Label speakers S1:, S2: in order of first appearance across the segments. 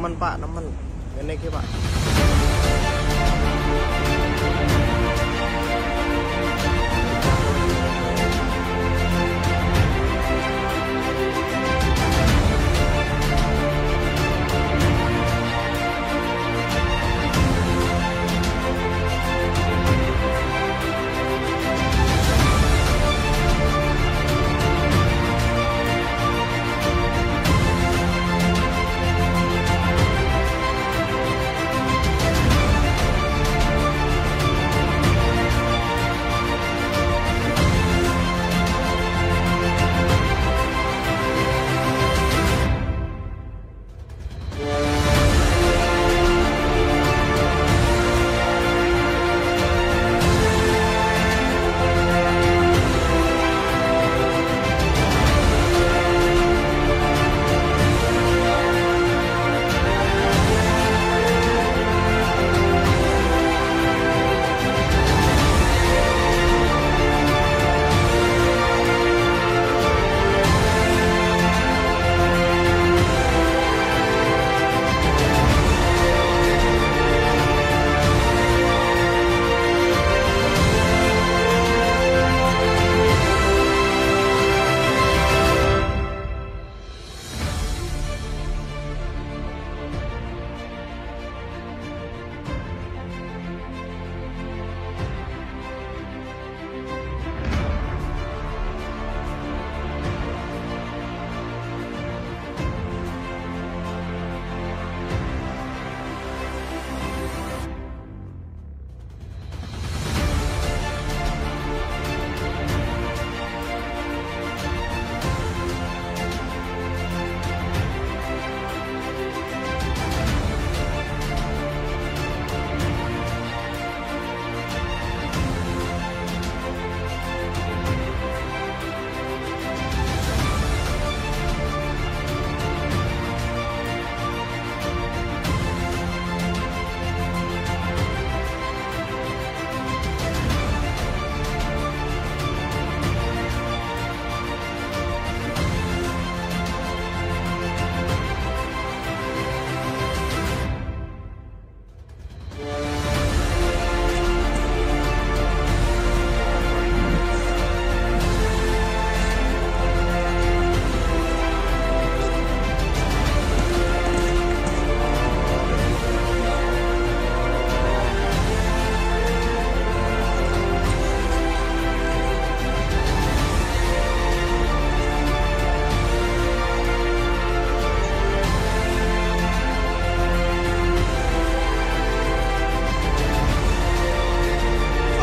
S1: Pak, nemen. Ini Pak.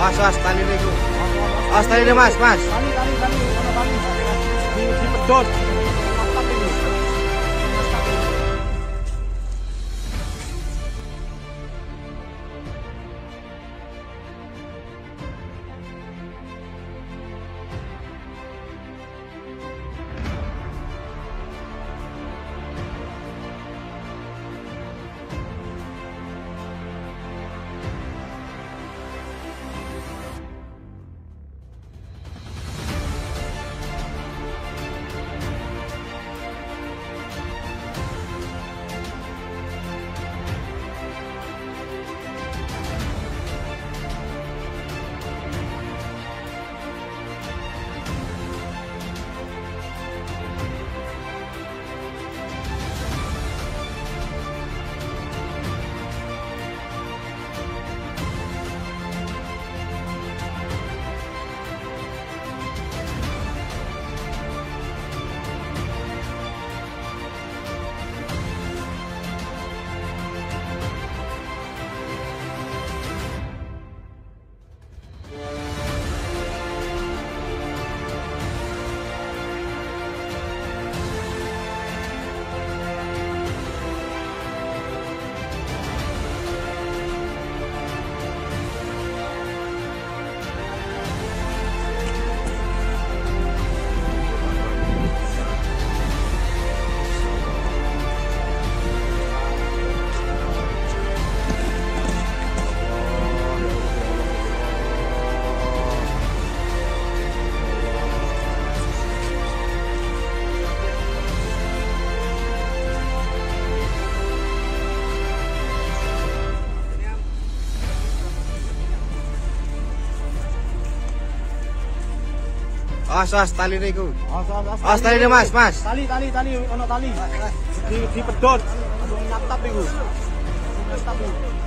S1: Awas, awas, tali ini. Awas tali ini, Mas, Mas.
S2: Tali, tali, tali.
S1: Awas, awas, tali niku.
S2: Awas.
S1: Awas, tali ini, Mas, Mas.
S2: Tali, tali, tali, ono tali. Di di pedot. Langsung nyatap iku. Nyatap iku.